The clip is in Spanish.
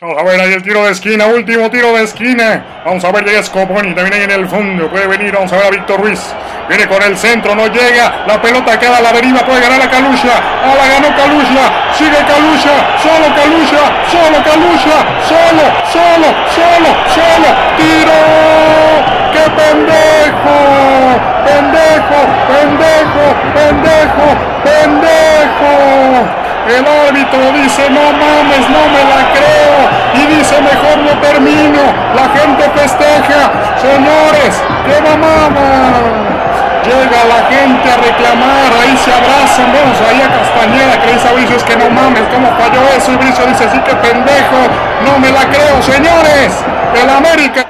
Vamos a ver ahí el tiro de esquina, último tiro de esquina. Vamos a ver, llega Scoponi, también ahí en el fondo. Puede venir, vamos a ver a Víctor Ruiz. Viene con el centro, no llega. La pelota queda a la deriva, puede ganar a Calucha. Ah, la ganó Calucha. Sigue Calucha. Solo Calucha. Solo Calucha. Solo, solo, solo, solo. Tiro. ¡Qué pendejo! Pendejo, pendejo, pendejo, pendejo. El árbitro dice, no mames, no me la creo. Mamada. Llega la gente a reclamar, ahí se abrazan, vamos ahí a Castañeda, que dice a Bricio, es que no mames, ¿cómo falló eso? Y Bricio dice, sí que pendejo, no me la creo, señores, el América.